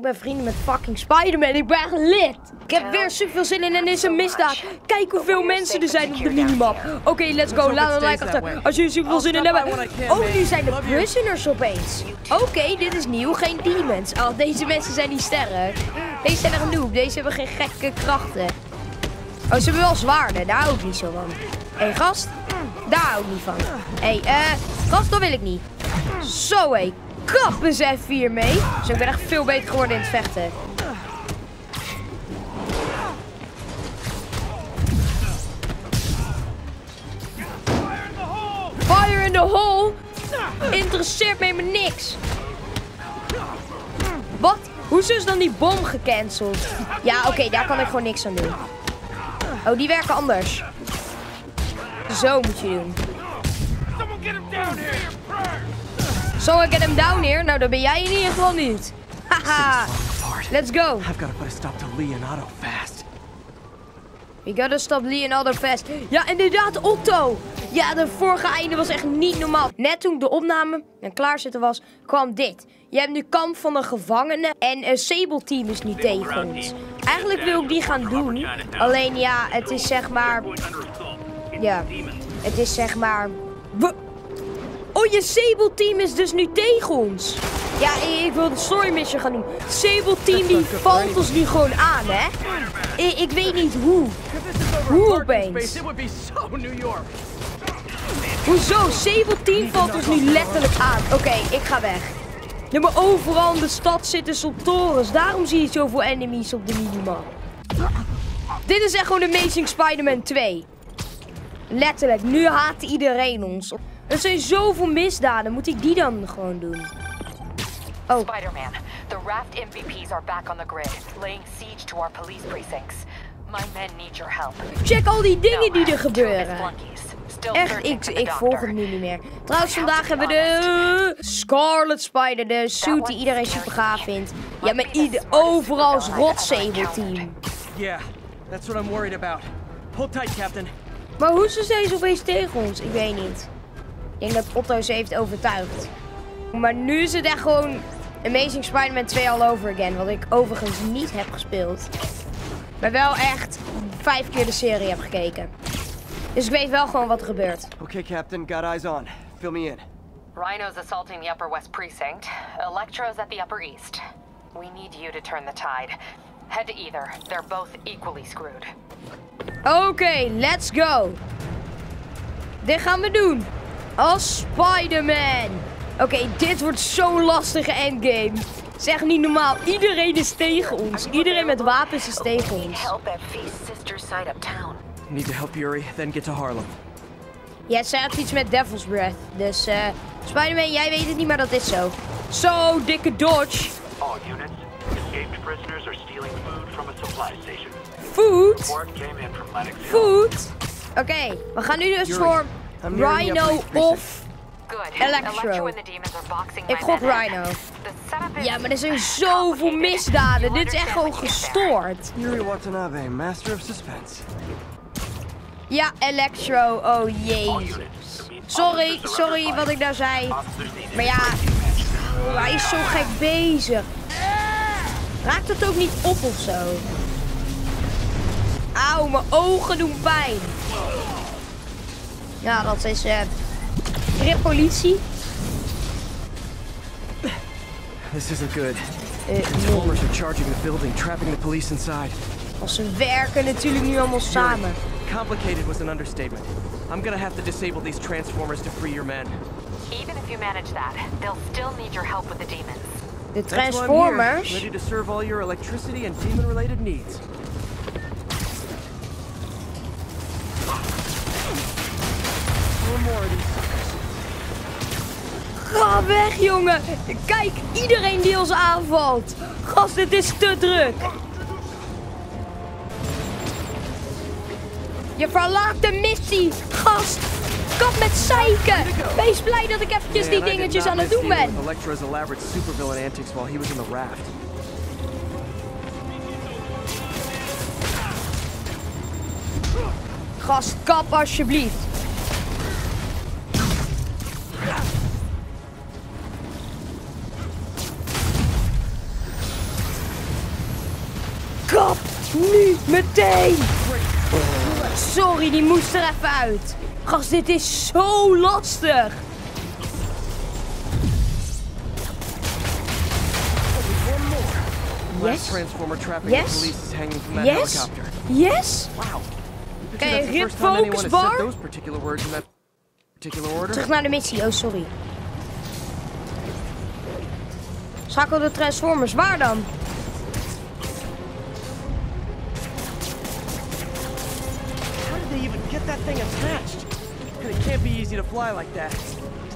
Ik ben vrienden met fucking Spider-Man. Ik ben echt lid. Ik heb weer superveel zin in en is een misdaad. Kijk hoeveel mensen er zijn op de minimap. Oké, let's go. Laat een like achter als jullie superveel zin in hebben. Oh, nu zijn de prisoners opeens. Oké, dit is nieuw. Geen demons. Oh, deze mensen zijn niet sterk. Deze zijn er noob. Deze hebben geen gekke krachten. Oh, ze hebben wel zwaarden. Daar hou ik niet zo van. Hé, hey, gast. Daar hou ik niet van. Hé, hey, eh, gast, dat wil ik niet. Zo, hé. Hey. Kap eens even hier mee. Zo, ik ben echt veel beter geworden in het vechten. Fire in the hole? Interesseert me maar niks. Wat? Hoezo is dan die bom gecanceld? Ja, oké, daar kan ik gewoon niks aan doen. Oh, die werken anders. Zo moet je doen. Zal ik get hem down here? Nou, dat ben jij in ieder geval niet. Haha. Let's go. I've got to put a stop to Leonardo fast. We gotta stop Leonardo fast. Ja, inderdaad, Otto. Ja, de vorige einde was echt niet normaal. Net toen de opname en klaarzitten was, kwam dit. Je hebt nu kamp van de gevangenen en een Sable team is nu tegen ons. Eigenlijk wil ik die gaan doen. Alleen ja, het is zeg maar... Ja, het is zeg maar... Oh, je Sable team is dus nu tegen ons. Ja, ik wil de story mission gaan doen. Sable team die valt ons nu gewoon aan, hè? Ik, ik weet niet hoe. Hoe opeens? Hoezo? Sable team valt ons nu letterlijk aan. Oké, ik ga weg. Ja, maar overal in de stad zitten torens. Daarom zie je zoveel enemies op de minimap. Dit is echt gewoon Amazing Spider-Man 2. Letterlijk, nu haat iedereen ons. Er zijn zoveel misdaden. Moet ik die dan gewoon doen? Oh. Spider-Man, the Raft MVPs are back on the grid, laying siege to our police precincts. My men need your help. Check al die dingen die er gebeuren. Echt, ik, ik volg hem nu niet meer. Trouwens, vandaag hebben we de Scarlet Spider, de suit die iedereen super gaaf vindt. Ja, maar ieder, overal is Rotsable team. Yeah, that's what I'm worried about. Hold tight, Captain. Maar hoe zijn ze opeens tegen ons? Ik weet niet. Ik denk dat Otto ze heeft overtuigd. Maar nu is het echt gewoon Amazing Spider-Man 2 all over again. Wat ik overigens niet heb gespeeld. Maar wel echt vijf keer de serie heb gekeken. Dus ik weet wel gewoon wat er gebeurt. Okay, Captain, got eyes on. Fill me in. Rhino's assaulting the Upper West Precinct. Electro's at the Upper East. We need you to turn the tide. Head to either. They're both equally screwed. Oké, okay, let's go. Dit gaan we doen. Als Spider-Man. Oké, okay, dit wordt zo'n lastige endgame. Zeg niet normaal. Iedereen is tegen ons. Iedereen met wapens is tegen ons. Need to help Yuri, then get to Harlem. Ja, zij had iets met Devil's Breath. Dus, uh, Spider-Man, jij weet het niet, maar dat is zo. Zo, dikke dodge. All units, escaped prisoners are stealing food from a supply station. Food? Food? Oké, okay, we gaan nu dus voor Rhino of Electro. Ik gok Rhino. Ja, maar er zijn zoveel misdaden. Dit is echt gewoon gestoord. Yuri Watanabe, master of suspense. Ja, Electro. Oh jee. Sorry, sorry wat ik daar zei. Maar ja, hij is zo gek bezig. Raakt het ook niet op of zo? Auw, mijn ogen doen pijn. Ja, dat is uh, grip politie. This isn't good. Uh, Transformers are charging the building, trapping the police inside. Als ze werken natuurlijk nu allemaal samen. Complicated was an understatement. I'm gonna have to disable these transformers to free your men. Even if you manage that, they'll still need your help with the demons. De transformers? Ready to serve all your electricity and demon-related needs. Weg, jongen. Kijk, iedereen die ons aanvalt. Gast, dit is te druk. Je verlaat de missie. Gast, kap met zeiken. Wees blij dat ik eventjes die dingetjes aan het doen ben. Electro's elaborate supervillain antics while he was in the raft. Gast, kap alsjeblieft. Meteen! Sorry, die moest er even uit. Gast, dit is zo lastig. Last Yes. Yes. Yes? Yes? Okay, time anyone focus bar. Terug naar de missie. Oh, sorry. Schakel de Transformers. Waar dan? Thing attached? And it can't be easy to fly like that.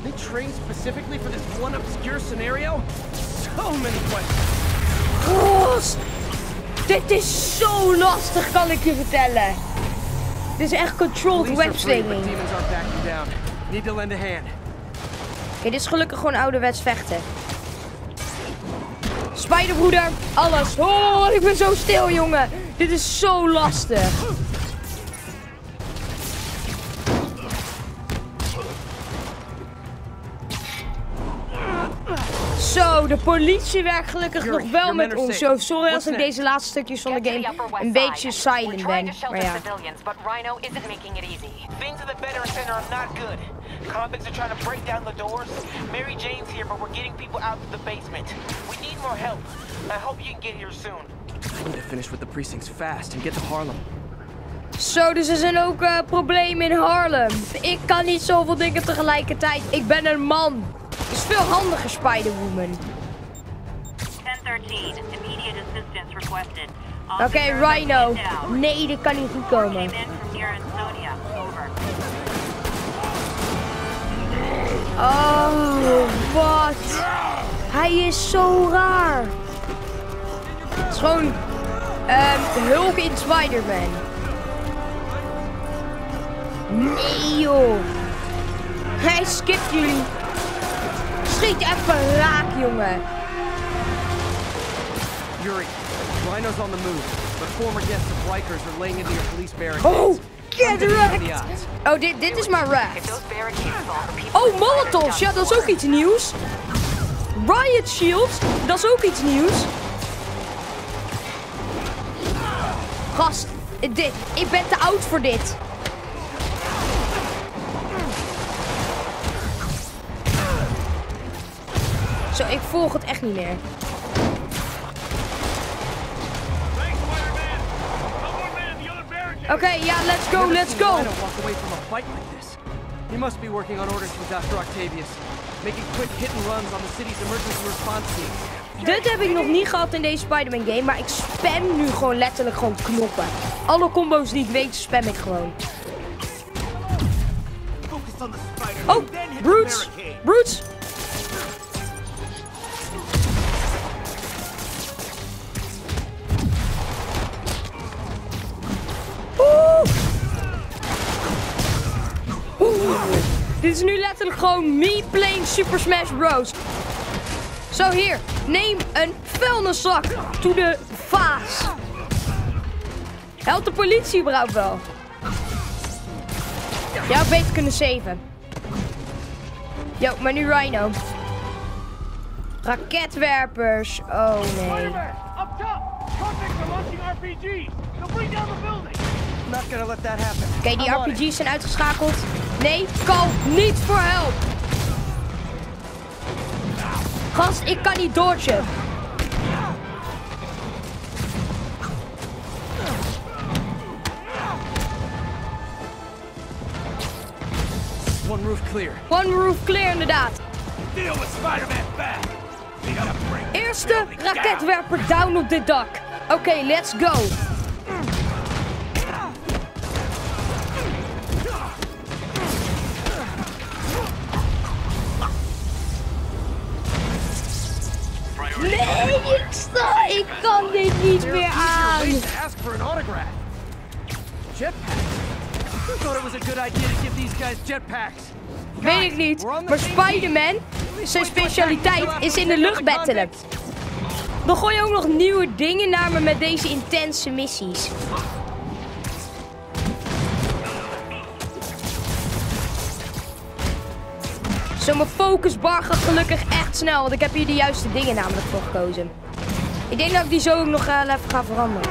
They trained specifically for this one obscure scenario? So many questions. Dit is zo lastig, kan ik je vertellen. Dit is echt controlled. Need to lend a hand. Oké, dit is gelukkig gewoon ouderwets vechten. Spiderbroeder, alles. Oh, ik ben zo stil, jongen. Dit is zo lastig. De politie werkt gelukkig nog wel met ons. Zo, sorry als ik deze laatste stukjes van de game een beetje silent ben. Maar ja. Things in the center are not good. Convicts are trying to break down the doors. Mary Jane's here, but we're getting people out to the basement. We need more help. I hope you can get here soon. I need to finish with the precincts fast and get to Harlem. Zo, dus er zijn ook eh, problemen in Harlem. Ik kan niet zoveel dingen tegelijkertijd. Ik ben een man. Het is veel handiger, Spider-Woman. 1013, immediate assistance requested. Oké, Rhino. Nee, dat kan niet goed komen. Oh, wat? Hij is zo raar. Het is gewoon ehm, hulp in Spider-Man. Nee, joh. Hij skipt jullie. Schiet even raak, jongen. Yuri, Rhino's on the move, but former guests of Rikers are laying into your police barricades. Oh, get wrecked. Oh, dit, dit is maar raft. Oh, Molotovs. Ja, dat is ook iets nieuws. Riot Shields. Dat is ook iets nieuws. Gast, dit. Ik ben te oud voor dit. Zo, ik volg het echt niet meer. Oké, ja, let's go, let's go. Walk away from a fight like this. He must be working on orders from Dr. Octavius, making quick hit and runs on the city's emergency response teams. Dit heb ik nog niet gehad in deze Spider-Man game, maar ik spam nu gewoon letterlijk gewoon knoppen. Alle combo's die ik weet, spam ik gewoon. Oh, Brutes! Brutes! Dit is nu letterlijk gewoon me playing Super Smash Bros. Zo hier, neem een vuilniszak to de vaas. Helpt de politie überhaupt wel? Ja, beter kunnen saven. Yo, maar nu Rhino. Raketwerpers. Oh nee. Up top! Oké, die. RPG's zijn uitgeschakeld. Nee, call niet voor help. Gast, ik kan niet dodgen. One roof clear. One roof clear inderdaad. Deal with Spider-Man bring Eerste raketwerper down op dit dak. Oké, let's go. Give these guys jetpacks? Weet ik niet. Maar Spider-Man, zijn specialiteit is in de lucht battelen. Dan gooi je ook nog nieuwe dingen naar me met deze intense missies. Zo, mijn focusbar gaat gelukkig echt snel, want ik heb hier de juiste dingen namelijk voor gekozen. Ik denk dat ik die zo ook nog eh, even ga veranderen.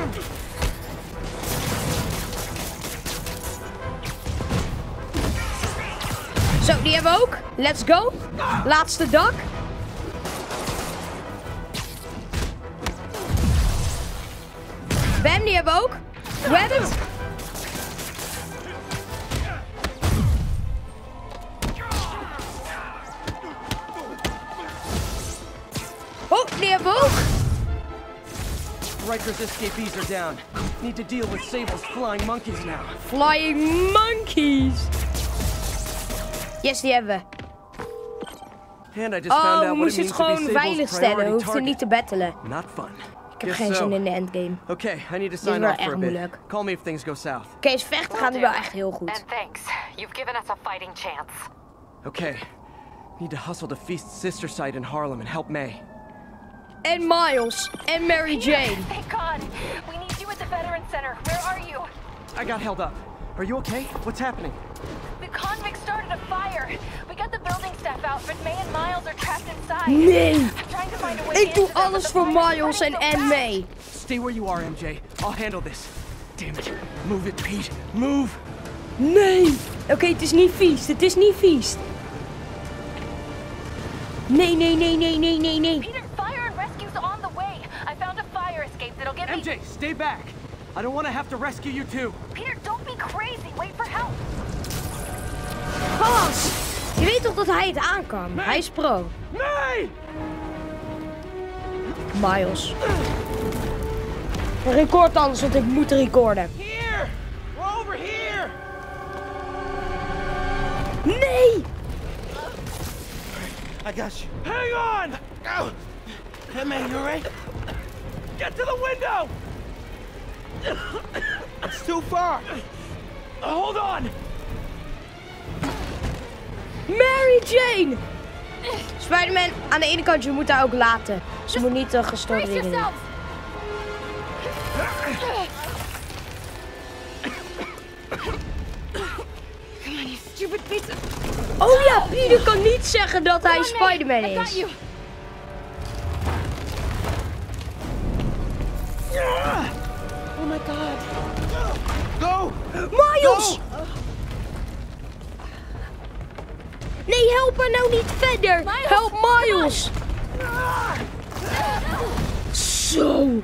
Zo, die hebben we ook. Let's go. Laatste dak. Bam, die hebben we ook. Rabbit. Oh, die hebben we ook. Riker's escapees are down. Need to deal with Sable's flying monkeys now. Flying monkeys. Yes, die hebben we. And I just found Oh, we out what it moesten means het to be gewoon Sable's veilig stellen. We priority hoefden niet target. te battelen. Not fun. Ik heb Guess geen so. zin in de endgame. Okay, I need to sign off for echt a bit. moeilijk. Call me if things go south. Kees, vechten gaat nu wel echt heel goed. And thanks. You've given us a fighting chance. Okay. Need to hustle to Feast's sister site in Harlem and help May. En Miles. and Mary Jane. Thank God. We need you at the Veterans Center. Where are you? I got held up. Are you okay? What's happening? The convicts started a fire. We got the building staff out, but May and Miles are trapped inside. Nee. I'm trying to find a way Ik into doe them, but alles the voor fire is Miles en spreading so en fast. May. Stay where you are, MJ. I'll handle this. Damn it. Move it, Pete. Move. Nee. Oké, het is niet vies. Het is niet vies. Nee, nee, nee, nee, nee, nee, nee. Peter, escape that'll get me. MJ, stay back. I don't want to have to rescue you too. Peter, don't be crazy. Wait for help. Gas. Je weet toch dat hij het aan kan? Hij is pro. May! Miles. Record anders, want ik moet recorden. Here! We're over here! Nee! I got you. Hang on! Ow! Hey, man, you alright? Get to the window! It's too far. Hold on! Mary Jane! Spider-Man, aan de ene kant, je moet haar ook laten. Ze moet niet uh, Brace worden. Oh ja, Peter kan niet zeggen dat hij Spider-Man is. Miles! Nee, help haar nou niet verder. Help Miles. Zo.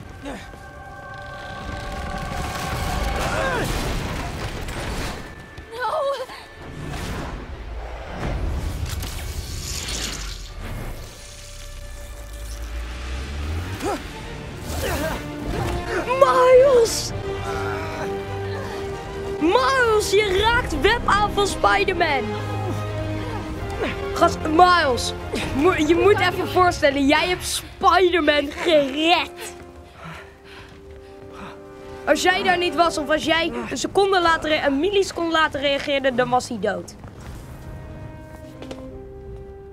Spider-Man. Gast, Miles, je moet even voorstellen, jij hebt Spider-Man gered. Als jij daar niet was, of als jij een seconde later, een milliseconde later reageerde, dan was hij dood.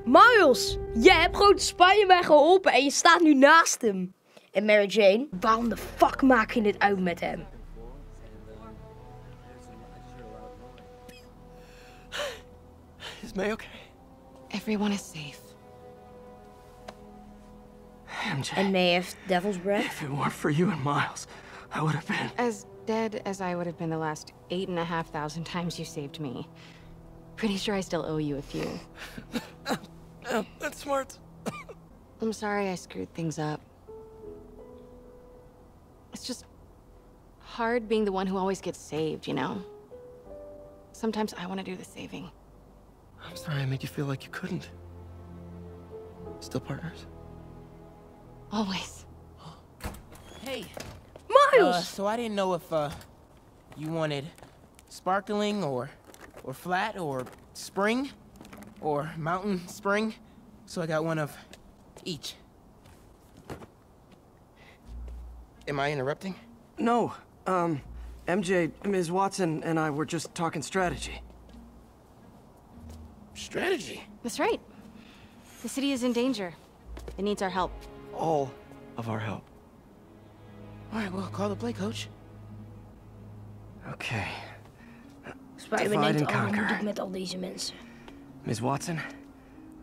Miles, je hebt gewoon Spider-Man geholpen en je staat nu naast hem. En Mary Jane, waarom de fuck maak je dit uit met hem? May okay? Everyone is safe. MJ, And May if Devil's Breath. if it weren't for you and Miles, I would have been. As dead as I would have been the last eight and a half thousand times you saved me. Pretty sure I still owe you a few. That's smart. I'm sorry I screwed things up. It's just hard being the one who always gets saved, you know? Sometimes I want to do the saving. I'm sorry I made you feel like you couldn't. Still partners? Always. Hey, uh, Miles! so I didn't know if uh you wanted sparkling or or flat or spring or mountain spring. So I got one of each. Am I interrupting? No. Um, MJ, Ms. Watson, and I were just talking strategy. Strategy. That's right. The city is in danger. It needs our help. All of our help. All right, well, call the play, coach. Okay. Spider-Man Divide denkt, and wat moet conquer. ik met al deze mensen? Ms. Watson,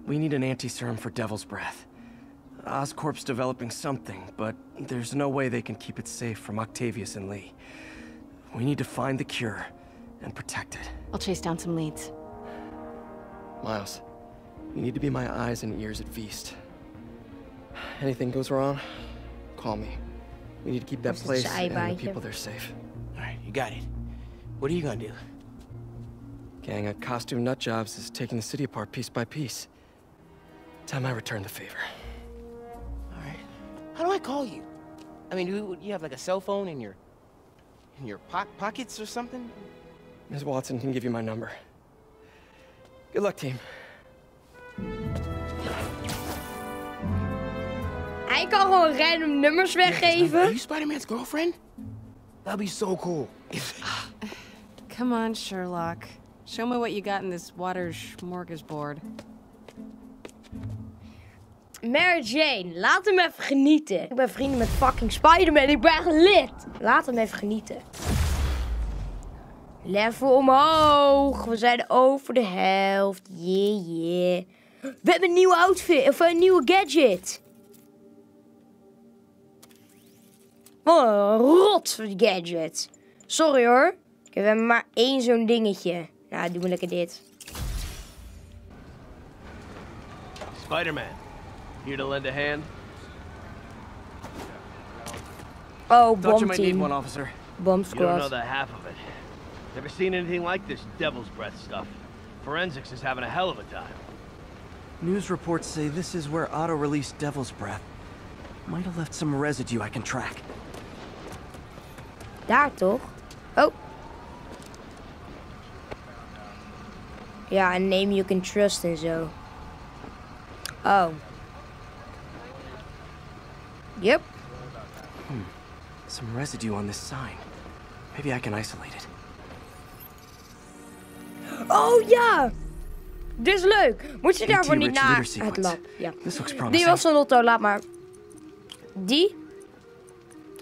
we need an anti-serum for Devil's Breath. Oscorp's developing something, but there's no way they can keep it safe from Octavius and Lee. We need to find the cure and protect it. I'll chase down some leads. Miles, you need to be my eyes and ears at Feast. Anything goes wrong, call me. We need to keep that place and the people there safe. Alright, you got it. What are you gonna do? Gang of costume nutjobs is taking the city apart piece by piece. Time I return the favor. Alright. How do I call you? I mean, you, you have like a cell phone in your in your po pockets or something? Ms. Watson can give you my number. Good luck, team. Hij kan gewoon random nummers Are weggeven. you Spider-Man's girlfriend? That'd be so cool. Come on, Sherlock. Show me what you got in this water smorgasbord. Mary Jane, laat hem even genieten. Ik ben vrienden met fucking Spider-Man. Ik ben echt lid. Laat hem even genieten. Level omhoog. We zijn over de helft. Yeah, yeah. We hebben een nieuwe outfit. Of een nieuwe gadget. Wat een rot gadget. Sorry hoor. Ik heb maar één zo'n dingetje. Nou, doen we lekker dit. Spider-Man, here to lend a hand? Oh, Thought you bomb might need one, team. officer. Bomb You don't know squad. the half of it. Never seen anything like this devil's breath stuff. Forensics is having a hell of a time. News reports say this is where Otto released Devil's Breath. Might have left some residue I can track. Daar toch? Oh. Yeah, a name you can trust en zo. Oh. Yep. Hmm. Some residue on this sign. Maybe I can isolate it. Oh ja! Dit is leuk. Moet je daarvoor niet naar het lab? Ja. Die was een lotto, laat maar. Die.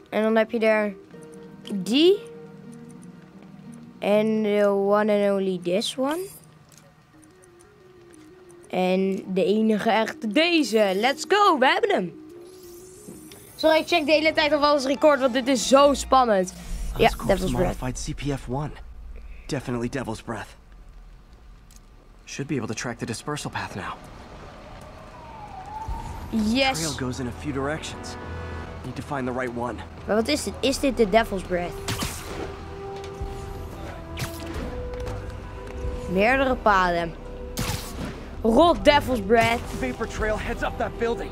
En dan heb je daar die. En de one and only this one. En de enige echte deze. Let's go, we hebben hem. Sorry, ik check de hele tijd of alles record, want dit is zo spannend. Ja, Devil's Breath. modified CPF-1. Definitely Devil's Breath. Should be able to track the dispersal path now. Trail Yes. goes in a few directions. Need to find the right one. Maar wat is dit? Is dit de Devil's Breath? Meerdere paden. Rot Devil's Breath. Vapor trail heads up that building.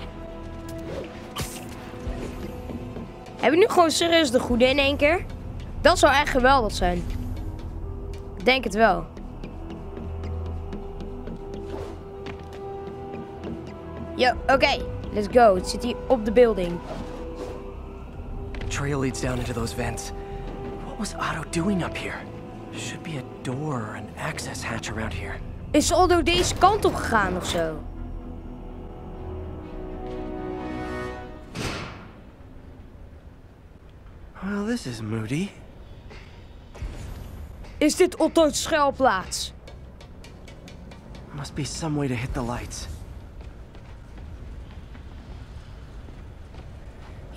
Heb ik nu gewoon serieus de goede in één keer? Dat zou echt geweldig zijn. Ik denk het wel. Yo, oké. Let's go. Het zit hier op de building. Trail leads down into those vents. What was Otto doing up here? Should be a door or an access hatch around here. Is Aldo deze kant op gegaan of zo? Well, this is moody. Is dit Otto's schuilplaats? Must be some way to hit the lights.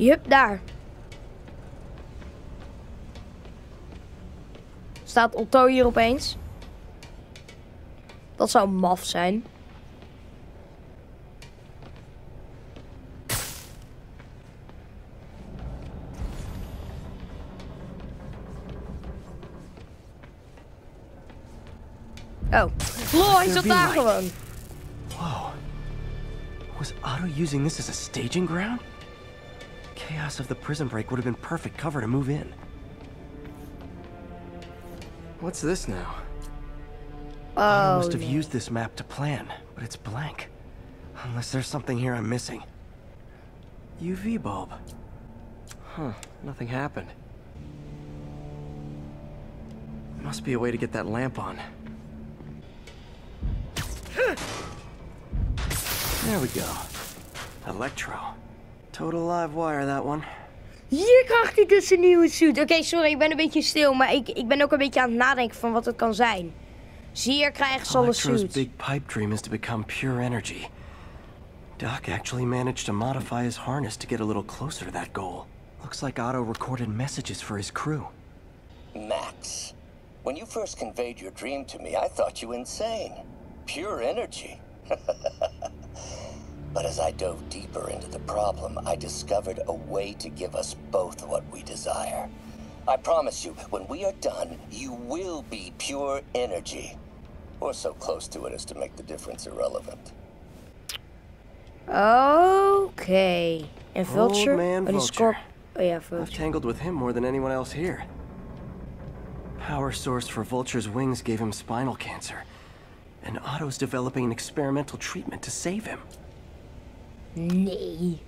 Jup, daar. Staat Otto hier opeens? Dat zou maf zijn. Oh. Lol, hij zat daar gewoon. Whoa. Was Otto using this as a staging ground? Chaos of the prison break would have been perfect cover to move in. What's this now? Oh, must have nee. used this map to plan, but it's blank. Unless there's something here I'm missing. UV bulb. Huh, nothing happened. Must be a way to get that lamp on. There we go. Electro. Total live wire, that one. Hier krijgt hij dus een nieuwe suit. Oké, sorry, ik ben een beetje stil, maar ik, ik ben ook een beetje aan het nadenken van wat het kan zijn. Zie, hier krijgen ze al een suit. big pipe dream is to become pure energy. Doc actually managed to modify his harness to get a little closer to that goal. Looks like Otto recorded messages for his crew. Max, when you first conveyed your dream to me, I thought you insane. pure energy. but as I dove deeper into the problem, I discovered a way to give us both what we desire. I promise you, when we are done, you will be pure energy. Or so close to it as to make the difference irrelevant. Okay. And Vulture? Old man Oh, die Vulture. Scorp... Oh ja, I've tangled with him more than anyone else here. Power source for Vulture's wings gave him spinal cancer. And Otto's developing an experimental treatment to save him. Nee.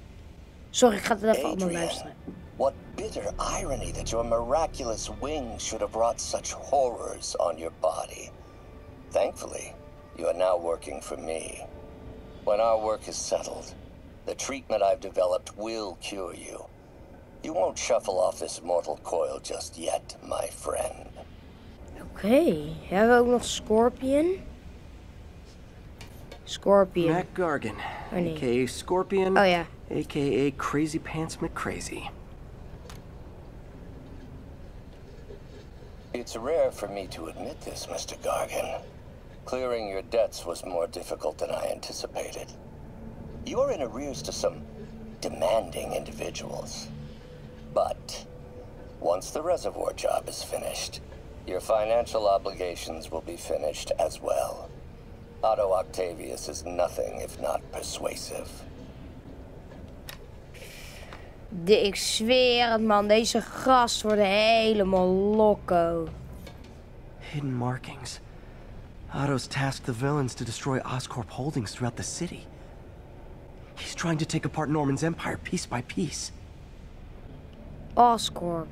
Sorry, ik ga het even allemaal Adrian, luisteren. what bitter irony that your miraculous wings should have brought such horrors on your body. Thankfully, you are now working for me. When our work is settled, the treatment I've developed will cure you. You won't shuffle off this mortal coil just yet, my friend. Oké. Hebben we ook nog Scorpion? Scorpion. Mac Gargan, aka Scorpion, Oh yeah. aka Crazy Pants McCrazy. It's rare for me to admit this, Mr. Gargan. Clearing your debts was more difficult than I anticipated. You're in arrears to some demanding individuals. But once the reservoir job is finished, your financial obligations will be finished as well. Otto Octavius is nothing if not persuasive. De, ik zweer het man, deze gast wordt helemaal loco. Hidden markings. Otto's tasked the villains to destroy Oscorp holdings throughout the city. He's trying to take apart Norman's empire piece by piece. Oscorp.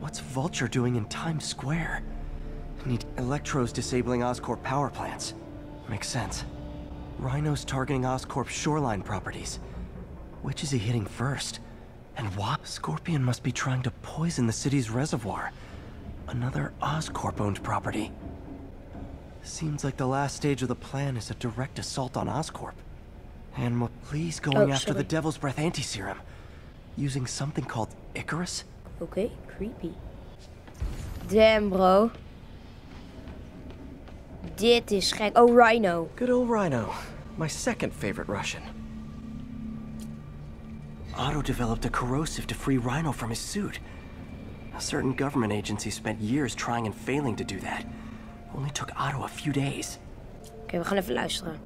What's Vulture doing in Times Square? Need Electro's disabling Oscorp power plants. Makes sense. Rhino's targeting Oscorp's shoreline properties. Which is he hitting first? And why? Scorpion must be trying to poison the city's reservoir. Another Oscorp-owned property. Seems like the last stage of the plan is a direct assault on Oscorp. And McLee's going Oh, after the. Devil's Breath anti-serum. Using something called Icarus? Okay, creepy. Damn, bro. Dit is gek. Oh, Rhino. Good old Rhino. My second favorite Russian. Otto developed a corrosive to free Rhino from his suit. A certain government agency spent years trying and failing to do that. Only took Otto a few days. Oké, we gaan even luisteren.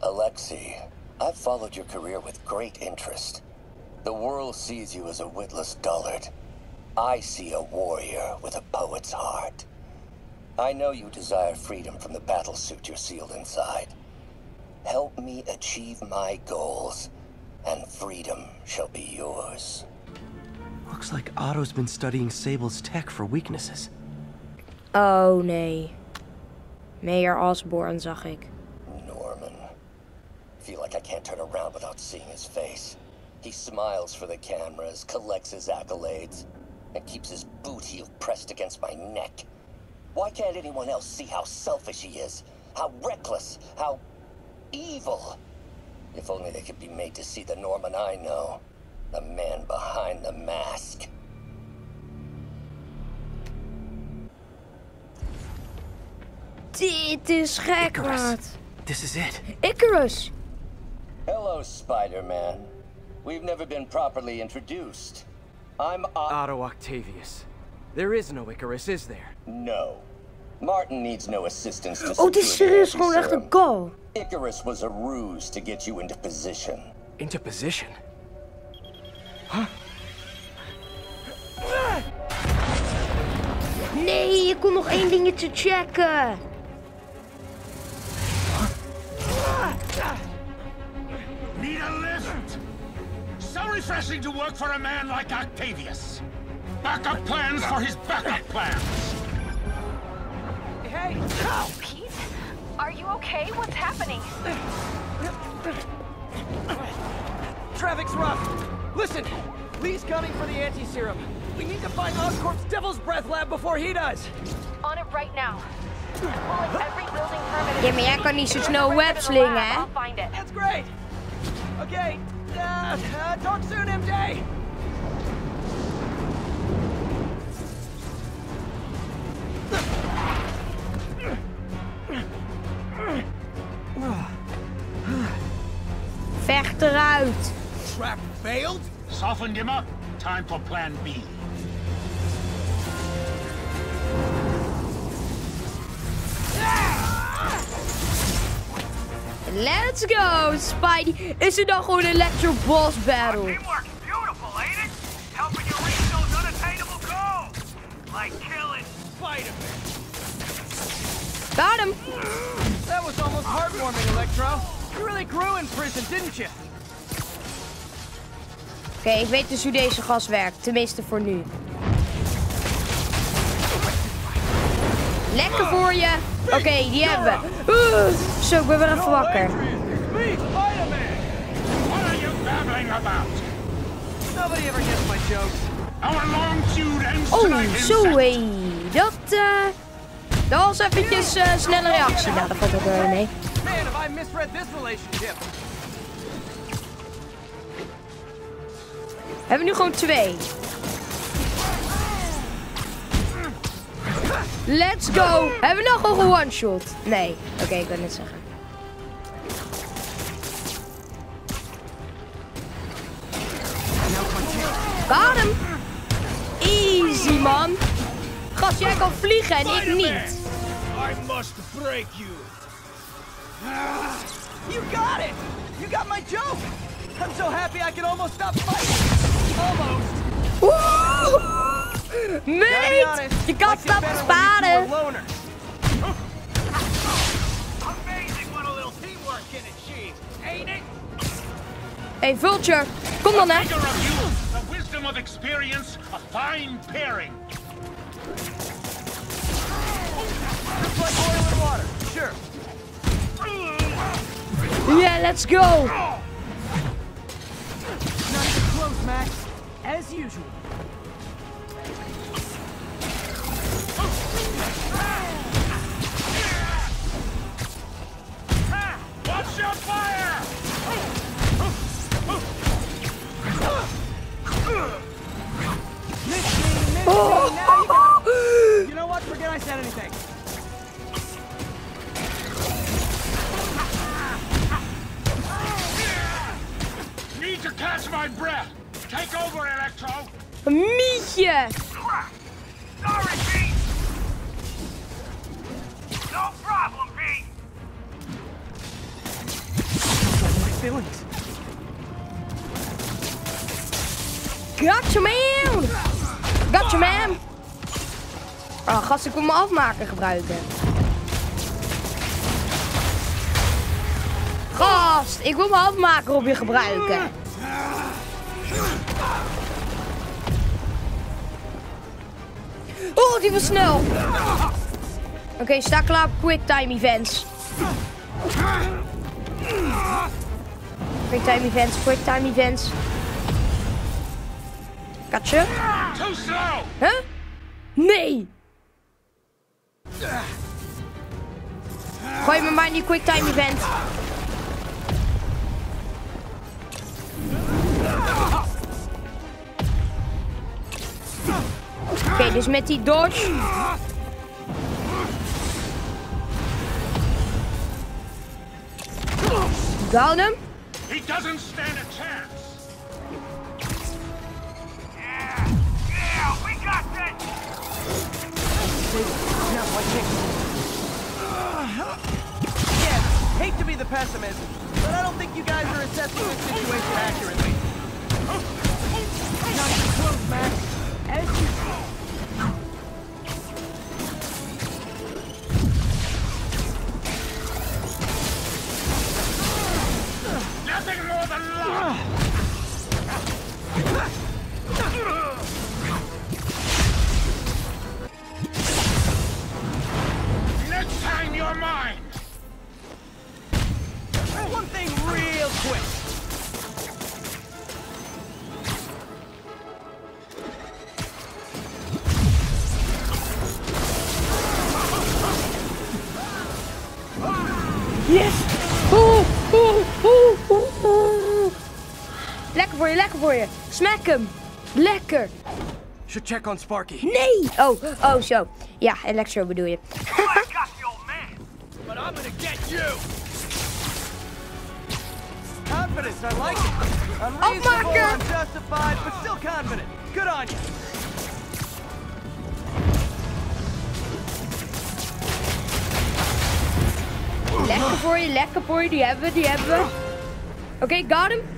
Alexei, I've followed your career with great interest. The world sees you as a witless dullard. I see a warrior with a poet's heart. I know you desire freedom from the battle suit you're sealed inside. Help me achieve my goals, and freedom shall be yours. Looks like Otto's been studying Sable's tech for weaknesses. Oh, nee. Mayor Osborne zag ik. Norman. Feel like I can't turn around without seeing his face. He smiles for the cameras, collects his accolades, and keeps his boot heel pressed against my neck. Why can't anyone else see how selfish he is? How reckless? How evil? If only they could be made to see the Norman I know. The man behind the mask. Dit is gek, Icarus. This is it. Icarus. Hello, Spider-Man. We've never been properly introduced. I'm Otto. Otto Octavius. There is no Icarus, is there? No. Martin needs no assistance to Oh, dit is secure the serieus gewoon echt een call. Icarus was a ruse to get you into position. Into position. Huh? Nee, je kon nog één dingetje checken. Need a lift? So refreshing to work for a man like Octavius. Backup plans for his backup plans. Hey! Pete? Are you okay? What's happening? Traffic's rough. Listen, Lee's coming for the anti-serum. We need to find Oscorp's Devil's Breath lab before he does. On it right now. I'm pulling every building permit. Ja, maar jij kan niet zo snel web slingen, hè? I'll find it. That's great. Okay, uh, uh, talk soon, MJ. Achteruit. Trap failed? Softened him up. Time for plan B. Let's go, Spidey. Is het dan gewoon een Electro Boss Battle? Teamwork's beautiful, ain't it? Helping you reach those unattainable goals. Like killing Spider-Man. Got him. That was almost heartwarming, Electro. Oké, ik weet dus hoe deze gas werkt. Tenminste voor nu. Lekker voor je. Oké, die hebben we. Oeh, zo, ik ben weer even wakker. Oh, zo hé. Dat, eh... Dat was eventjes eh, snelle reactie. Nou, dat valt ook wel mee. I misread this relationship? We hebben nu gewoon twee. Let's go. Hebben we nog een one-shot? Nee. Oké, ik wil net zeggen. Got hem. Easy, man. Gast, jij kan vliegen en ik niet. I must break you. Ah, you got it! You got my joke! I'm so happy I can almost stop fighting! Almost! Woe! Gotta Mate, honest, je kan likes it stappen better you two sparen. are loners. Amazing what a little teamwork can achieve, ain't it? Hey, Vulture. Kom dan, hè. Eh? Figure of you, the wisdom of experience, a fine pairing. Just like oil and water, sure. Yeah, let's go. Not even close, Max. As usual. Watch your fire! Miss me, miss me, now you got it. You know what? Forget I said anything. To catch my breath. Take over, Electro. Mietje. Sorry, Pete. No problem, Pete. My feelings. Gotcha, man. Gotcha, man. Oh, gast, ik wil mijn afmaker gebruiken. Gast, ik wil mijn afmaker op je gebruiken. Oh, die was snel. Oké, sta klaar voor quicktime events. Events, quicktime events. Gotcha. Too slow. Huh? Nee! Gooi me maar in die quicktime event. Oké, dus met die dodge. Got hem. He doesn't stand a chance. Yeah, we got that! Now, why can't Yeah, hate to be the pessimist, but I don't think you guys are assessing the situation accurately. Not close, Max. As you Next time you're mine. One thing real quick. Smack hem. Lekker. Should check on Sparky. Nee! Oh, oh zo. Ja, Electro bedoel je. Oh, I got the old man, but I'm gonna get you. Confidence. I like it. Unreasonable, Afmaken. unjustified, but still confident. Good on you. Lekker voor je, lekker voor je. Die hebben we, die hebben we. Oké, got him.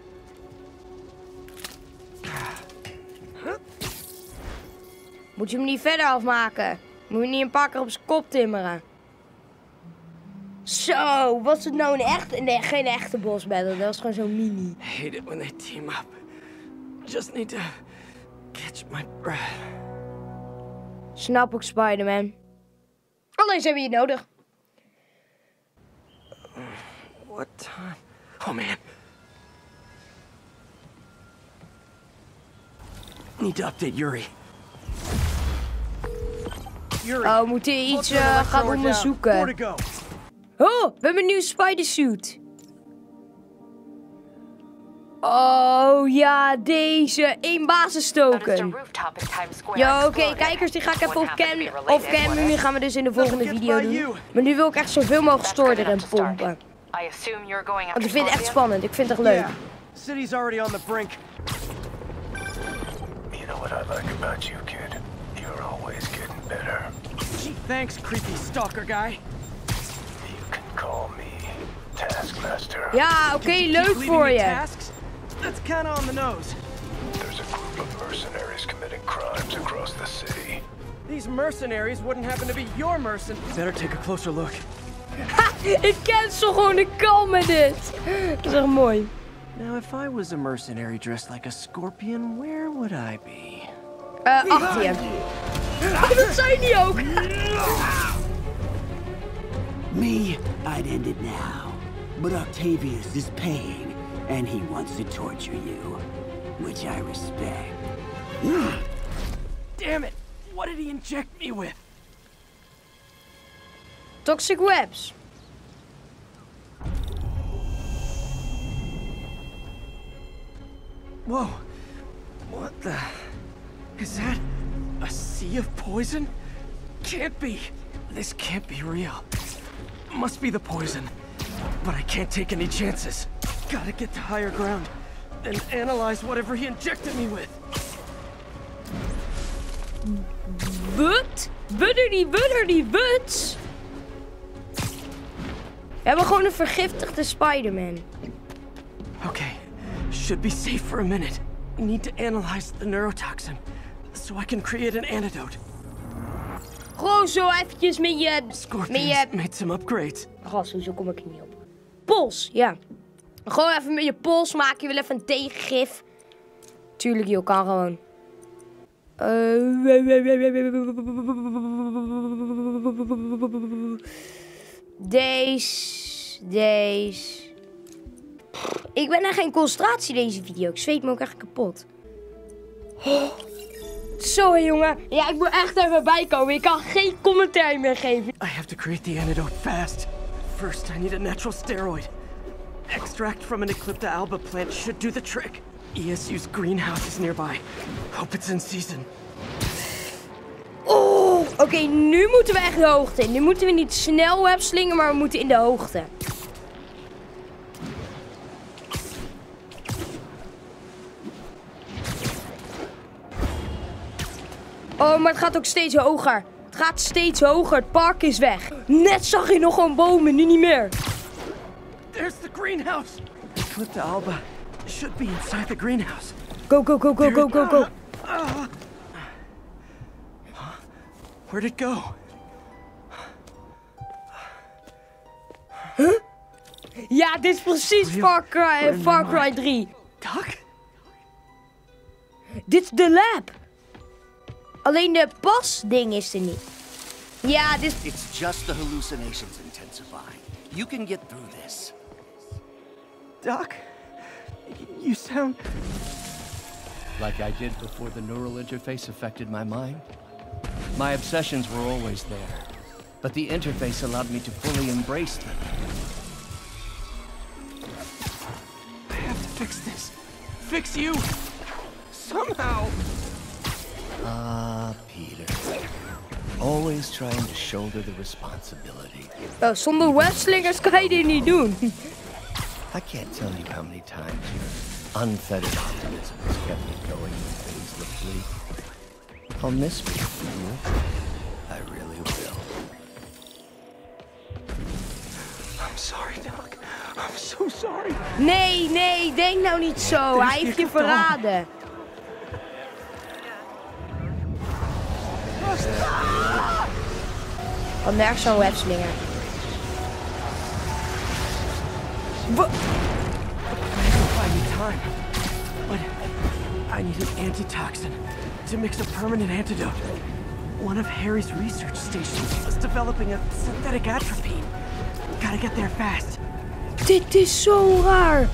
Moet je hem niet verder afmaken? Moet je niet een paar keer op zijn kop timmeren? Zo, was het nou een echte... Nee, geen echte boss battle. Dat was gewoon zo'n mini. Hate it when they team up. Just need to catch my breath. Snap ik, Spider-Man. Alleen zijn we hier nodig. What time? Oh man. Need to update Yuri. Yuri, Oh, we moeten iets eh, gaan onderzoeken. Oh, we hebben een nieuwe spider-suit. Oh ja, deze. Times Square. Ja, oké, kijkers, die ga ik even op cam, off cam. Nu gaan we dus in de volgende video doen. Maar nu wil ik echt zoveel mogelijk enough en pompen. Want ik vind het echt spannend. Ik vind het echt leuk. Yeah. City's already on the brink. You know what I like about you, kid? You're always getting better. Gee, thanks, creepy stalker guy. You can call me Taskmaster. Ja, oké, Keep leuk leaving voor je. Tasks? That's kinda on the nose. There's a group of mercenaries committing crimes across the city. These mercenaries wouldn't happen to be your mercen. Better take a closer look. Ha, ik cancel gewoon de kal met dit. Dat is echt mooi. Now, if I was a mercenary dressed like a scorpion, where would I be? Eh, achter je. Oh, dat zijn die ook. Me, I'd end it now. But Octavius is paying, and he wants to torture you. Which I respect. Damn it! What did he inject me with? Toxic webs. Whoa! What the? Is that a sea of poison? Can't be. This can't be real. Must be the poison. But I can't take any chances. Gotta get to higher ground and analyze whatever he injected me with. Wat? Budderdy, budderdy, buts. We hebben gewoon een vergiftigde Spider-Man. Okay, should be safe for a minute. Need to analyze the neurotoxin so I can create an antidote. Gewoon zo eventjes met je... Met je... made some upgrades. Gast, hoezo kom ik er niet op? Pols, ja. Gewoon even met je pols maken. Je wil even een tegengif. Tuurlijk, joh, kan gewoon. Deze. Deze. Ik ben er geen concentratie deze video. Ik zweet me ook echt kapot. Oh. Zo, hé, jongen. Ja, ik moet echt even bijkomen. Ik kan geen commentaar meer geven. I have to create the antidote fast. First, I need a natural steroid. Extract from an Eclipta alba plant should do the trick. ESU's greenhouse is nearby. Hope it's in season. Oh, oké, nu moeten we echt de hoogte in. Nu moeten we niet snel webslingen, maar we moeten in de hoogte. Oh, maar het gaat ook steeds hoger. Het gaat steeds hoger. Het park is weg. Net zag je nog gewoon bomen, nu niet meer. There's the greenhouse! Eclipta alba should be inside the greenhouse. Go, go, go, go, go, go, go. Ah. Where'd it go? Ja, dit is precies Far Cry, Far Cry 3. Doc? Dit is de lab. Alleen de pasding is er niet. Ja, dit... It's just the hallucinations intensifying. You can get through this. Doc? You sound... Like I did before the neural interface affected my mind. My obsessions were always there, but the interface allowed me to fully embrace them. I have to fix this. Fix you! Somehow! Ah, Peter. Always trying to shoulder the responsibility. Oh, zonder webslingers kan je dit niet doen. I can't tell you how many times your unfettered optimism has kept me going when things look bleak. I'll miss being with you. I really will. I'm sorry, Doc. I'm so sorry. Nee, nee, denk nou niet zo. Hij heeft je verraden. Wat nergens zo'n webslinger. Wa- I need time. But I need an antitoxin to mix a permanent antidote. One of Harry's research stations was developing a synthetic atropine. Gotta get there fast. Dit is er zo raar.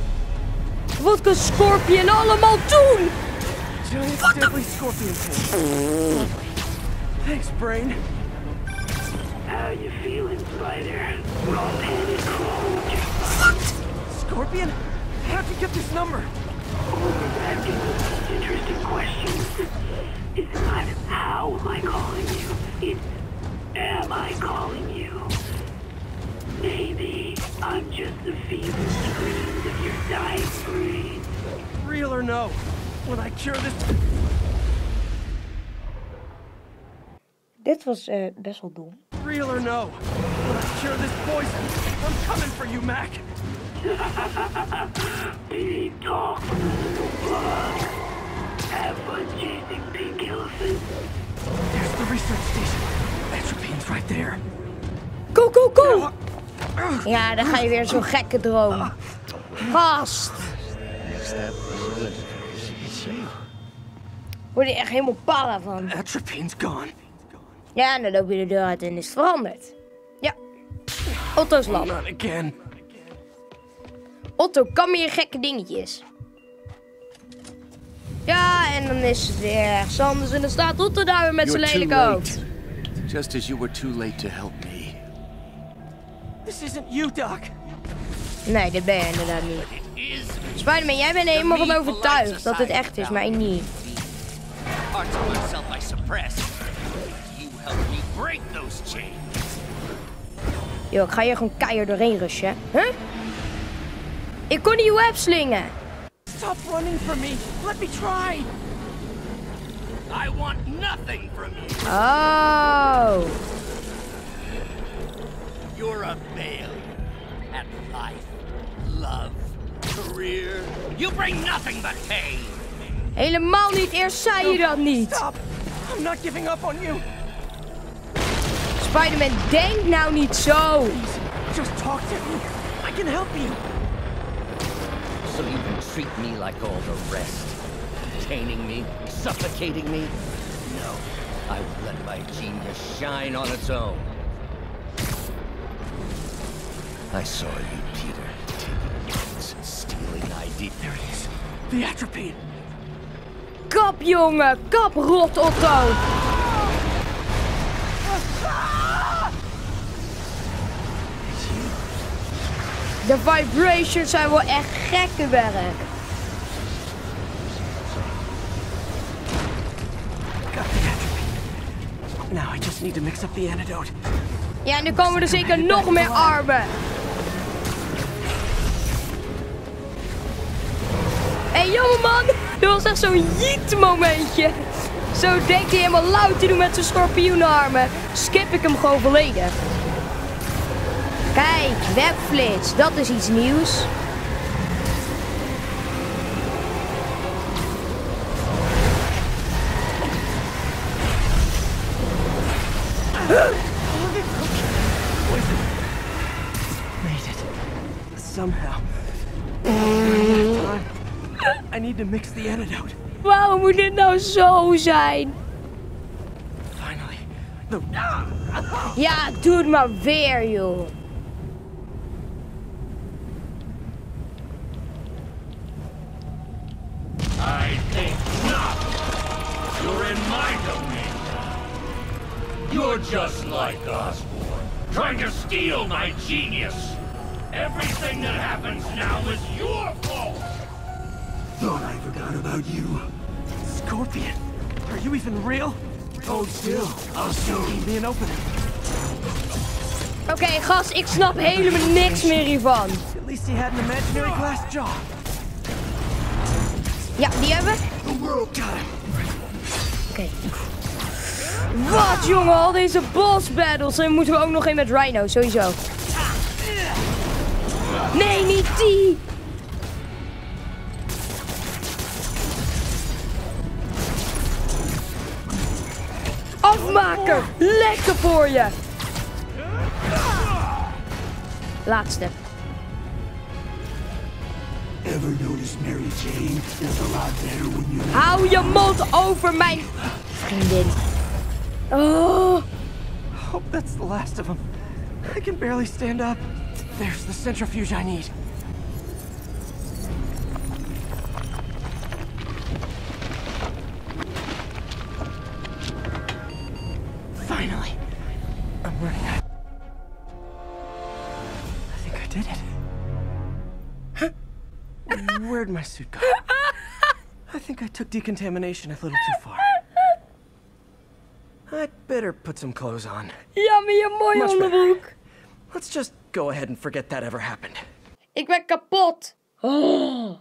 Wat kan Scorpion allemaal doen? Giant deadly scorpion tail. Thanks, brain. How you feeling, Spider? Raw panic Scorpion? How'd you get this number? Oh, asking the interesting questions. It's not how am I calling you, it's am I calling you? Maybe I'm just the feeble screams of your dying brain. Real or no? When I cure this... Dit was eh, best wel dom. Real or no? When I cure this poison, I'm coming for you, Mac. Big little bug. Have fun chasing pink elephants. There's the research station. Atropine's right there. Go, go, go! Ja, dan ga je weer zo'n gekke droom. Gast! Word je echt helemaal para van. Atropine's gone. Ja, en dan loop je de deur uit en is het veranderd. Ja. Otto's lab. Otto kan meer gekke dingetjes. Ja, en dan is het weer ergens anders en dan staat Otto daar weer met zijn lelijke hoofd. Just as you were too late to help me. This isn't you, Doc. Nee, dit ben je inderdaad niet. Spider-Man, jij bent er helemaal van overtuigd dat het echt is, maar ik niet. Yo, ik ga hier gewoon keihard doorheen rushen. Huh? Ik kon die webslingen. Stop running from me. Let me try. I want nothing from you. Oh. You're a failure at life, love, career. You bring nothing but pain. Helemaal niet. Eerst zei je dat niet. Stop. I'm not giving up on you. Spider-Man, denk nou niet zo. Just talk to me. I can help you. So you can treat me like all the rest. Chaining me, suffocating me. No, I will let my genius shine on its own. I saw you, Peter, taking notes and stealing ID. There it is. The atropine. Kap, jongen. Kap, rot, Otto. De vibrations zijn wel echt gekke werk. Got the atropine. Now I just need to mix up the antidote. Ja, nu komen er zeker nog meer armen. Hé, hey, jongeman. Dat was echt zo'n yeet momentje. Zo denkt hij helemaal luid te doen met zijn schorpioenarmen. Skip ik hem gewoon volledig. Kijk, webflits. Dat is iets nieuws. Somehow. I need to mix the antidote. Waarom moet dit nou zo zijn? Finally. The... Ja, doe het maar weer, joh. Just like Osborne, trying to steal my genius. Everything that happens now is your fault. Thought I forgot about you. Scorpion, are you even real? Hold still. I'll show you. Be an opening. Oké, gast, ik snap helemaal niks meer hiervan. At least he had an imaginary glass jaw. Ja, die hebben we. The world got him. Oké. Wat, jongen, al deze boss battles. En moeten we ook nog een met Rhino, sowieso. Nee, niet die! Afmaker! Lekker voor je! Laatste. Ever notice Mary Jane is a lot better when you Hou je mond over mijn vriendin. Oh. Hope that's the last of them. I can barely stand up. There's the centrifuge I need. Finally. I'm running out. I think I did it. Where'd my suit go? I think I took decontamination a little too far. I'd better put some clothes on. Ja, maar je mooie Much better. onderbroek. Let's just go ahead and forget that ever happened. Ik ben kapot. Oh.